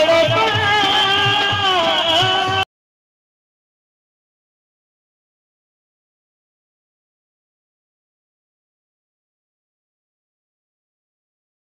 Hare